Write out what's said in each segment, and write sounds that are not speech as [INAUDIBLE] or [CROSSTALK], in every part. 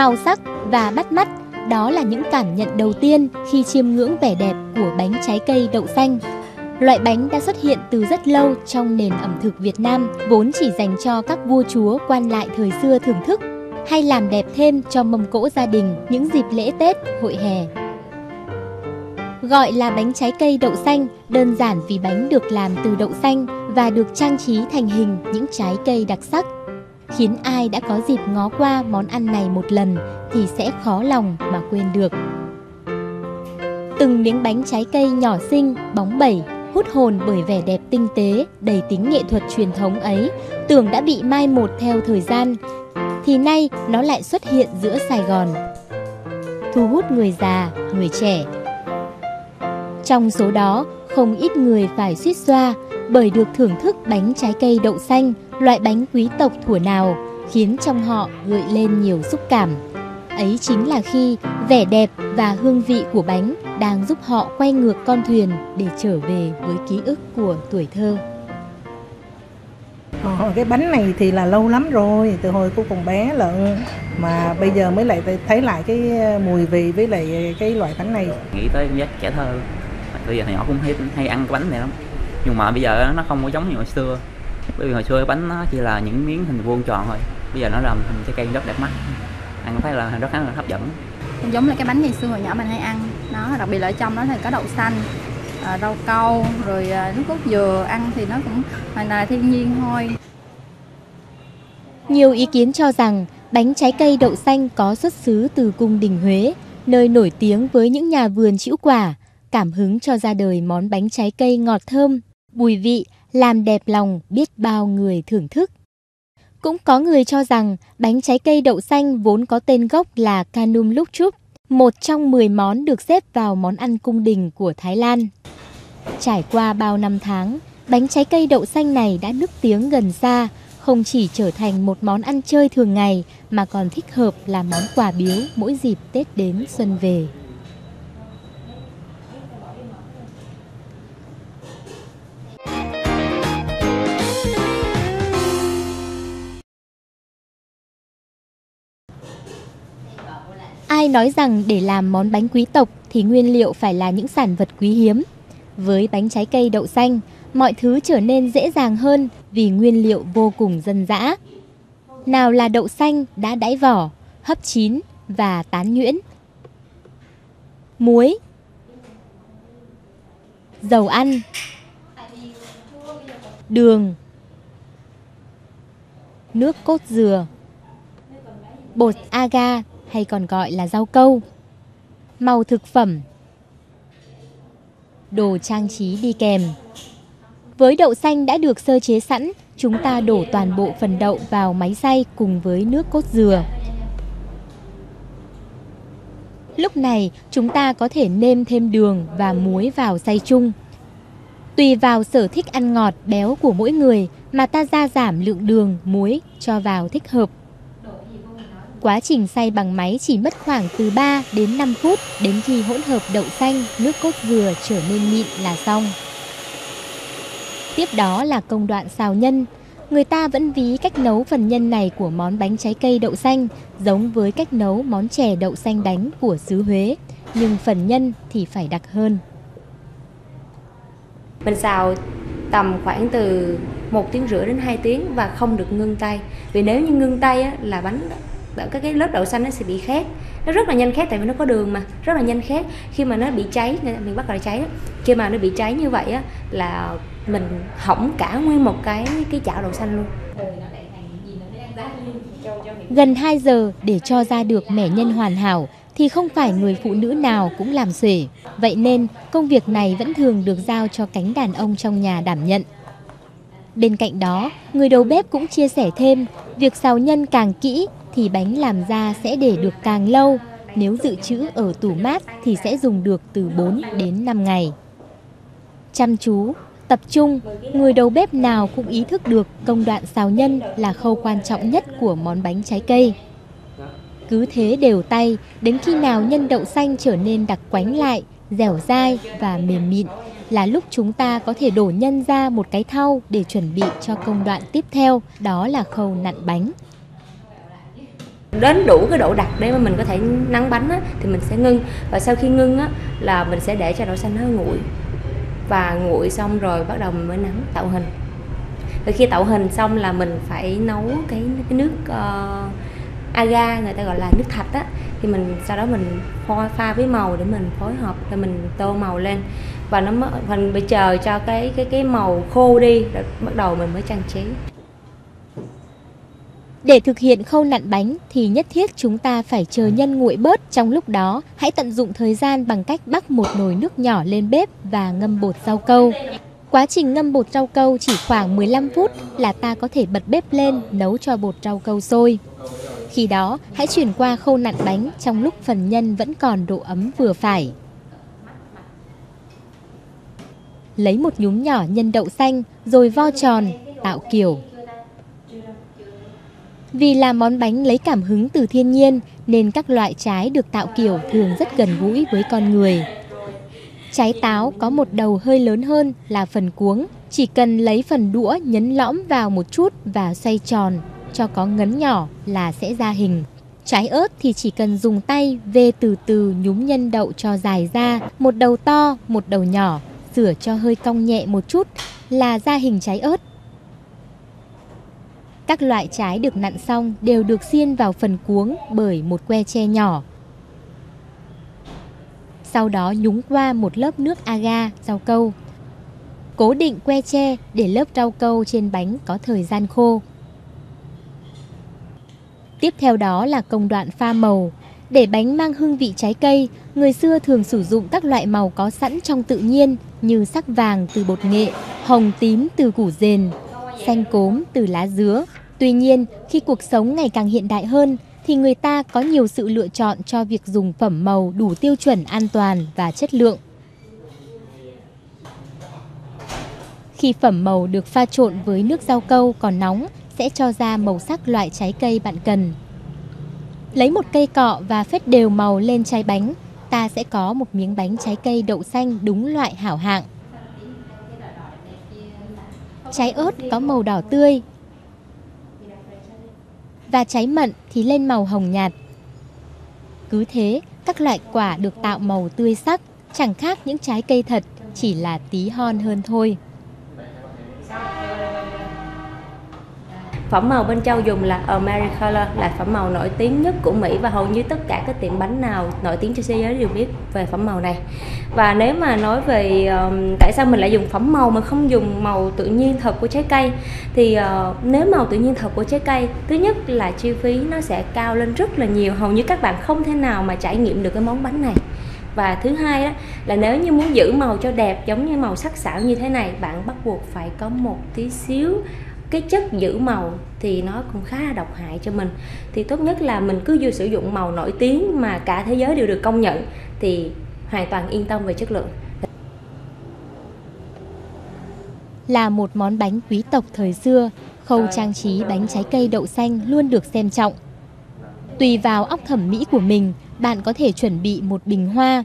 Màu sắc và bắt mắt, đó là những cảm nhận đầu tiên khi chiêm ngưỡng vẻ đẹp của bánh trái cây đậu xanh. Loại bánh đã xuất hiện từ rất lâu trong nền ẩm thực Việt Nam, vốn chỉ dành cho các vua chúa quan lại thời xưa thưởng thức hay làm đẹp thêm cho mâm cỗ gia đình những dịp lễ Tết, hội hè. Gọi là bánh trái cây đậu xanh, đơn giản vì bánh được làm từ đậu xanh và được trang trí thành hình những trái cây đặc sắc. Khiến ai đã có dịp ngó qua món ăn này một lần thì sẽ khó lòng mà quên được. Từng miếng bánh trái cây nhỏ xinh, bóng bẩy, hút hồn bởi vẻ đẹp tinh tế, đầy tính nghệ thuật truyền thống ấy, tưởng đã bị mai một theo thời gian, thì nay nó lại xuất hiện giữa Sài Gòn. Thu hút người già, người trẻ. Trong số đó, không ít người phải suýt xoa bởi được thưởng thức bánh trái cây đậu xanh, loại bánh quý tộc thủa nào, khiến trong họ gợi lên nhiều xúc cảm. Ấy chính là khi vẻ đẹp và hương vị của bánh đang giúp họ quay ngược con thuyền để trở về với ký ức của tuổi thơ. Ờ, cái bánh này thì là lâu lắm rồi, từ hồi cô còn bé lận mà bây giờ mới lại thấy lại cái mùi vị với lại cái loại bánh này. Nghĩ tới giác trẻ thơ, bây giờ thì họ cũng hay, hay ăn cái bánh này lắm. Nhưng mà bây giờ nó không có giống như hồi xưa. Bởi vì hồi xưa cái bánh nó chỉ là những miếng hình vuông tròn thôi. Bây giờ nó làm hình trái cây rất đẹp mắt. Ăn thấy là rất khá là hấp dẫn. Giống là cái bánh ngày xưa hồi nhỏ mình hay ăn. Nó đặc biệt là ở trong đó thì có đậu xanh, à, rau câu rồi à, nước cốt dừa ăn thì nó cũng hoàn là thiên nhiên thôi nhiều ý kiến cho rằng bánh trái cây đậu xanh có xuất xứ từ cung đình Huế, nơi nổi tiếng với những nhà vườn chĩu quả, cảm hứng cho ra đời món bánh trái cây ngọt thơm, bùi vị, làm đẹp lòng biết bao người thưởng thức. Cũng có người cho rằng bánh trái cây đậu xanh vốn có tên gốc là Canum Luk Chup, một trong 10 món được xếp vào món ăn cung đình của Thái Lan. Trải qua bao năm tháng, bánh trái cây đậu xanh này đã nức tiếng gần xa, không chỉ trở thành một món ăn chơi thường ngày mà còn thích hợp là món quà biếu mỗi dịp Tết đến xuân về. Ai nói rằng để làm món bánh quý tộc thì nguyên liệu phải là những sản vật quý hiếm. Với bánh trái cây đậu xanh, mọi thứ trở nên dễ dàng hơn vì nguyên liệu vô cùng dân dã. Nào là đậu xanh đã đãi vỏ, hấp chín và tán nhuyễn. Muối Dầu ăn Đường Nước cốt dừa Bột agar hay còn gọi là rau câu Màu thực phẩm Đồ trang trí đi kèm với đậu xanh đã được sơ chế sẵn, chúng ta đổ toàn bộ phần đậu vào máy xay cùng với nước cốt dừa. Lúc này, chúng ta có thể nêm thêm đường và muối vào xay chung. Tùy vào sở thích ăn ngọt, béo của mỗi người mà ta gia giảm lượng đường, muối cho vào thích hợp. Quá trình xay bằng máy chỉ mất khoảng từ 3 đến 5 phút đến khi hỗn hợp đậu xanh, nước cốt dừa trở nên mịn là xong. Tiếp đó là công đoạn xào nhân. Người ta vẫn ví cách nấu phần nhân này của món bánh trái cây đậu xanh giống với cách nấu món chè đậu xanh đánh của xứ Huế, nhưng phần nhân thì phải đặc hơn. Mình xào tầm khoảng từ 1 tiếng rưỡi đến 2 tiếng và không được ngưng tay. Vì nếu như ngưng tay á, là bánh cái cái lớp đậu xanh nó sẽ bị khét nó rất là nhanh khét tại vì nó có đường mà rất là nhanh khét khi mà nó bị cháy mình bắt đầu cháy đó. khi mà nó bị cháy như vậy á là mình hỏng cả nguyên một cái cái chảo đậu xanh luôn gần 2 giờ để cho ra được mẻ nhân hoàn hảo thì không phải người phụ nữ nào cũng làm xuể. Vậy nên công việc này vẫn thường được giao cho cánh đàn ông trong nhà đảm nhận. Bên cạnh đó, người đầu bếp cũng chia sẻ thêm, việc xào nhân càng kỹ thì bánh làm ra sẽ để được càng lâu. Nếu dự trữ ở tủ mát thì sẽ dùng được từ 4 đến 5 ngày. Chăm chú, tập trung, người đầu bếp nào cũng ý thức được công đoạn xào nhân là khâu quan trọng nhất của món bánh trái cây. Cứ thế đều tay, đến khi nào nhân đậu xanh trở nên đặc quánh lại, dẻo dai và mềm mịn là lúc chúng ta có thể đổ nhân ra một cái thau để chuẩn bị cho công đoạn tiếp theo, đó là khâu nặn bánh đến đủ cái độ đặc để mà mình có thể nắng bánh á, thì mình sẽ ngưng. Và sau khi ngưng á, là mình sẽ để cho đậu xanh nó nguội. Và nguội xong rồi bắt đầu mình mới nắng tạo hình. Rồi khi tạo hình xong là mình phải nấu cái cái nước ờ, uh, aga người ta gọi là nước thạch á. Thì mình sau đó mình pha pha với màu để mình phối hợp để mình tô màu lên. Và nó mới mình bị chờ cho cái cái cái màu khô đi rồi bắt đầu mình mới trang trí để thực hiện khâu nặn bánh thì nhất thiết chúng ta phải chờ nhân nguội bớt. Trong lúc đó, hãy tận dụng thời gian bằng cách bắc một nồi nước nhỏ lên bếp và ngâm bột rau câu. Quá trình ngâm bột rau câu chỉ khoảng 15 phút là ta có thể bật bếp lên nấu cho bột rau câu sôi. Khi đó, hãy chuyển qua khâu nặn bánh trong lúc phần nhân vẫn còn độ ấm vừa phải. Lấy một nhúm nhỏ nhân đậu xanh rồi vo tròn, tạo kiểu. Vì là món bánh lấy cảm hứng từ thiên nhiên nên các loại trái được tạo kiểu thường rất gần gũi với con người. Trái táo có một đầu hơi lớn hơn là phần cuống, chỉ cần lấy phần đũa nhấn lõm vào một chút và xoay tròn cho có ngấn nhỏ là sẽ ra hình. Trái ớt thì chỉ cần dùng tay vê từ từ nhúm nhân đậu cho dài ra, một đầu to, một đầu nhỏ, sửa cho hơi cong nhẹ một chút là ra hình trái ớt. Các loại trái được nặn xong đều được xiên vào phần cuống bởi một que tre nhỏ. Sau đó nhúng qua một lớp nước agar, rau câu. Cố định que tre để lớp rau câu trên bánh có thời gian khô. Tiếp theo đó là công đoạn pha màu. Để bánh mang hương vị trái cây, người xưa thường sử dụng các loại màu có sẵn trong tự nhiên như sắc vàng từ bột nghệ, hồng tím từ củ dền, xanh cốm từ lá dứa. Tuy nhiên, khi cuộc sống ngày càng hiện đại hơn, thì người ta có nhiều sự lựa chọn cho việc dùng phẩm màu đủ tiêu chuẩn an toàn và chất lượng. Khi phẩm màu được pha trộn với nước rau câu còn nóng sẽ cho ra màu sắc loại trái cây bạn cần. Lấy một cây cọ và phết đều màu lên trái bánh, ta sẽ có một miếng bánh trái cây đậu xanh đúng loại hảo hạng. Trái ớt có màu đỏ tươi và trái mận thì lên màu hồng nhạt. Cứ thế, các loại quả được tạo màu tươi sắc, chẳng khác những trái cây thật, chỉ là tí hon hơn thôi. Phẩm màu bên Châu dùng là Americolor là phẩm màu nổi tiếng nhất của Mỹ và hầu như tất cả các tiệm bánh nào nổi tiếng trên thế giới đều biết về phẩm màu này. Và nếu mà nói về um, tại sao mình lại dùng phẩm màu mà không dùng màu tự nhiên thật của trái cây thì uh, nếu màu tự nhiên thật của trái cây thứ nhất là chi phí nó sẽ cao lên rất là nhiều hầu như các bạn không thể nào mà trải nghiệm được cái món bánh này và thứ hai đó là nếu như muốn giữ màu cho đẹp giống như màu sắc sảo như thế này bạn bắt buộc phải có một tí xíu cái chất giữ màu thì nó cũng khá là độc hại cho mình. Thì tốt nhất là mình cứ vừa sử dụng màu nổi tiếng mà cả thế giới đều được công nhận thì hoàn toàn yên tâm về chất lượng. Là một món bánh quý tộc thời xưa, khâu trang trí bánh trái cây đậu xanh luôn được xem trọng. Tùy vào óc thẩm mỹ của mình, bạn có thể chuẩn bị một bình hoa.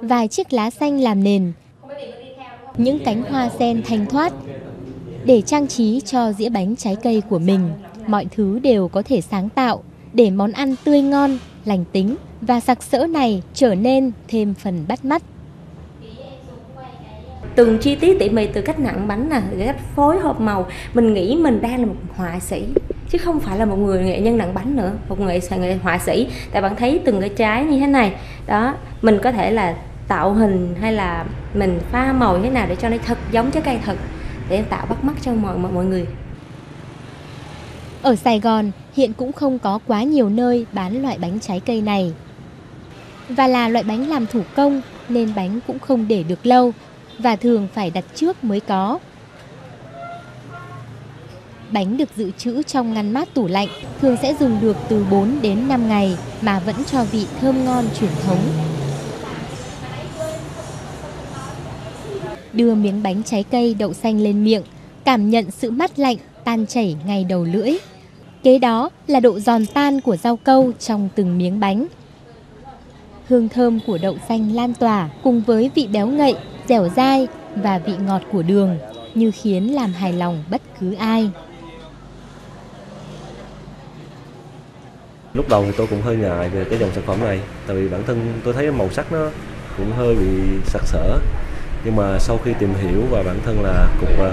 Vài chiếc lá xanh làm nền những cánh hoa sen thanh thoát để trang trí cho dĩa bánh trái cây của mình. Mọi thứ đều có thể sáng tạo để món ăn tươi ngon, lành tính và sặc sỡ này trở nên thêm phần bắt mắt. Từng chi tiết tỉ mỉ từ cách nặng bánh nè, cách phối hợp màu, mình nghĩ mình đang là một họa sĩ chứ không phải là một người nghệ nhân nặng bánh nữa, một người nghệ họa sĩ. Tại bạn thấy từng cái trái như thế này, đó, mình có thể là tạo hình hay là mình pha màu thế nào để cho nó thật giống trái cây thật để tạo bắt mắt cho mọi mọi người? Ở Sài Gòn, hiện cũng không có quá nhiều nơi bán loại bánh trái cây này. Và là loại bánh làm thủ công, nên bánh cũng không để được lâu và thường phải đặt trước mới có. Bánh được dự trữ trong ngăn mát tủ lạnh, thường sẽ dùng được từ 4 đến 5 ngày mà vẫn cho vị thơm ngon truyền thống. Đưa miếng bánh trái cây đậu xanh lên miệng, cảm nhận sự mát lạnh tan chảy ngay đầu lưỡi. Kế đó là độ giòn tan của rau câu trong từng miếng bánh. Hương thơm của đậu xanh lan tỏa cùng với vị béo ngậy, dẻo dai và vị ngọt của đường. như khiến làm hài lòng bất cứ ai. Lúc đầu thì tôi cũng hơi ngại về cái dòng sản phẩm này Tại vì bản thân tôi thấy màu sắc nó cũng hơi bị sặc sỡ nhưng mà sau khi tìm hiểu và bản thân là cục uh,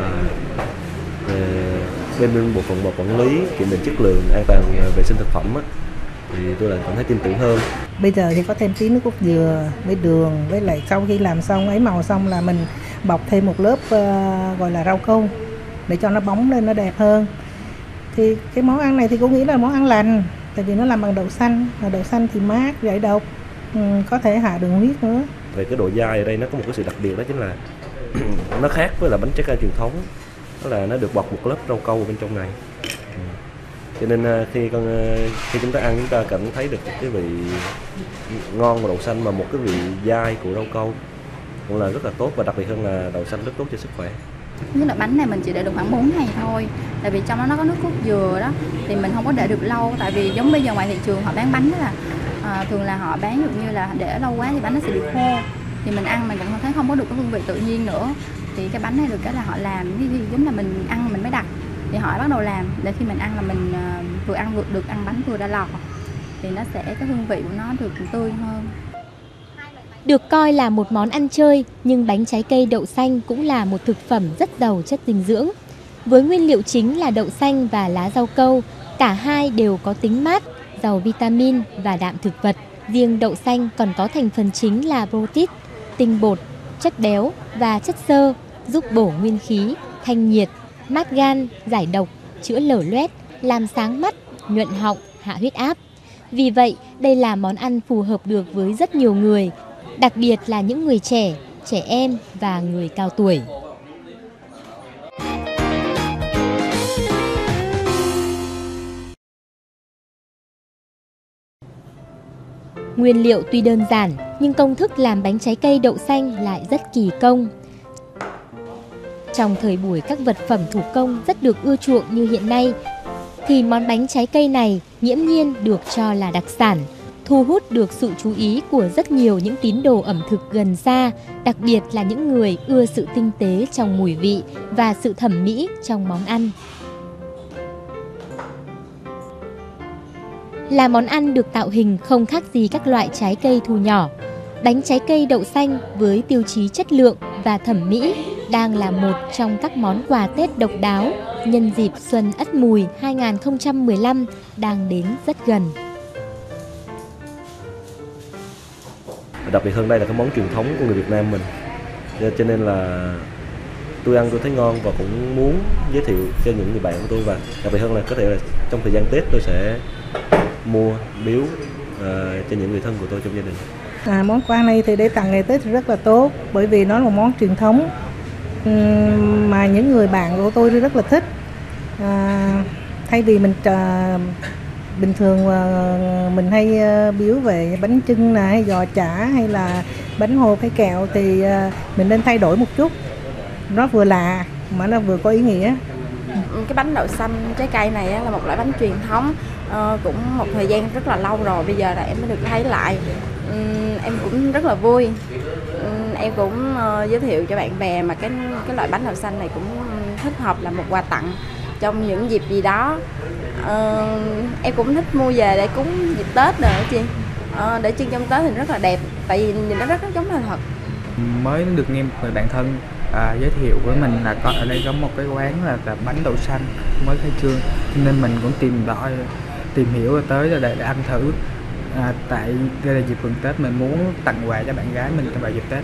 bên bên bộ phận quản lý kiểm định chất lượng an toàn ờ, vệ sinh thực phẩm á, thì tôi lại cảm thấy tin tưởng hơn. Bây giờ thì có thêm tí nước cốt dừa với đường với lại sau khi làm xong ấy màu xong là mình bọc thêm một lớp uh, gọi là rau câu để cho nó bóng lên nó đẹp hơn. Thì cái món ăn này thì cô nghĩ là món ăn lành tại vì nó làm bằng đậu xanh và đậu xanh thì mát giải độc ừ, có thể hạ đường huyết nữa về cái độ dai ở đây, nó có một cái sự đặc biệt đó chính là [CLEARS THROAT] nó khác với là bánh trái cây truyền thống. Đó là nó được bọc một lớp rau câu bên trong này. Ừ. Cho nên à, khi con à, khi chúng ta ăn, chúng ta cảm thấy được cái vị ngon của đậu xanh mà một cái vị dai của rau câu cũng là rất là tốt và đặc biệt hơn là đậu xanh rất tốt cho sức khỏe. Như là bánh này mình chỉ để được khoảng 4 ngày thôi, tại vì trong đó nó có nước cốt dừa đó, thì mình không có để được lâu, tại vì giống bây giờ ngoài thị trường họ bán bánh đó là à, thường là họ bán dụ như là để lâu quá thì bánh nó sẽ bị khô. Thì mình ăn mình cũng thấy không có được cái hương vị tự nhiên nữa. Thì cái bánh này được cái là họ làm thì giống là mình ăn mình mới đặt. Thì họ bắt đầu làm để khi mình ăn là mình ờ, vừa ăn vừa được ăn bánh vừa đã lọt thì nó sẽ cái hương vị của nó được tươi hơn. Được coi là một món ăn chơi, nhưng bánh trái cây đậu xanh cũng là một thực phẩm rất giàu chất dinh dưỡng. Với nguyên liệu chính là đậu xanh và lá rau câu, cả hai đều có tính mát, giàu vitamin và đạm thực vật. Riêng đậu xanh còn có thành phần chính là protein, tinh bột, chất béo và chất xơ, giúp bổ nguyên khí, thanh nhiệt, mát gan, giải độc, chữa lở loét, làm sáng mắt, nhuận họng, hạ huyết áp. Vì vậy, đây là món ăn phù hợp được với rất nhiều người, đặc biệt là những người trẻ, trẻ em và người cao tuổi. Nguyên liệu tuy đơn giản, nhưng công thức làm bánh trái cây đậu xanh lại rất kỳ công. Trong thời buổi các vật phẩm thủ công rất được ưa chuộng như hiện nay, thì món bánh trái cây này nghiễm nhiên được cho là đặc sản, thu hút được sự chú ý của rất nhiều những tín đồ ẩm thực gần xa, đặc biệt là những người ưa sự tinh tế trong mùi vị và sự thẩm mỹ trong món ăn. Là món ăn được tạo hình không khác gì các loại trái cây thu nhỏ. Bánh trái cây đậu xanh với tiêu chí chất lượng và thẩm mỹ đang là một trong các món quà Tết độc đáo nhân dịp Xuân Ất Mùi 2015 đang đến rất gần. đặc biệt hơn đây là cái món truyền thống của người Việt Nam mình cho nên là tôi ăn tôi thấy ngon và cũng muốn giới thiệu cho những người bạn của tôi và đặc biệt hơn là có thể là trong thời gian Tết tôi sẽ mua biếu uh, cho những người thân của tôi trong gia đình. À, món quà này thì để tặng ngày Tết thì rất là tốt bởi vì nó là một món truyền thống mà những người bạn của tôi rất là thích. À, thay vì mình uh, bình thường ờ, mình hay ờ, biếu về bánh trưng này hay giò chả hay là bánh hộp hay kẹo thì mình nên thay đổi một chút nó vừa lạ mà nó vừa có ý nghĩa ừ, cái bánh đậu xanh trái cây này là một loại bánh truyền thống Ờ, cũng một thời gian rất là lâu rồi bây giờ là em mới được thấy lại. Ừ, em cũng rất là vui. Ừ, em cũng ờ, giới thiệu cho bạn bè mà cái cái loại bánh đậu xanh này cũng thích hợp là một quà tặng trong những dịp gì đó. Uh, em cũng thích mua về để cúng dịp tết nữa chị. Uh, để trưng trong tết thì rất là đẹp tại vì nhìn nó rất rất giống là thật. Mới được nghe một người bạn thân à, giới thiệu với mình là có ở đây có một cái quán là, là bánh đậu xanh mới khai trương nên mình cũng tìm đòi tìm hiểu rồi tới để, để ăn thử. À, tại đây là dịp gần tết mình muốn tặng quà cho bạn gái mình trong vào dịp tết.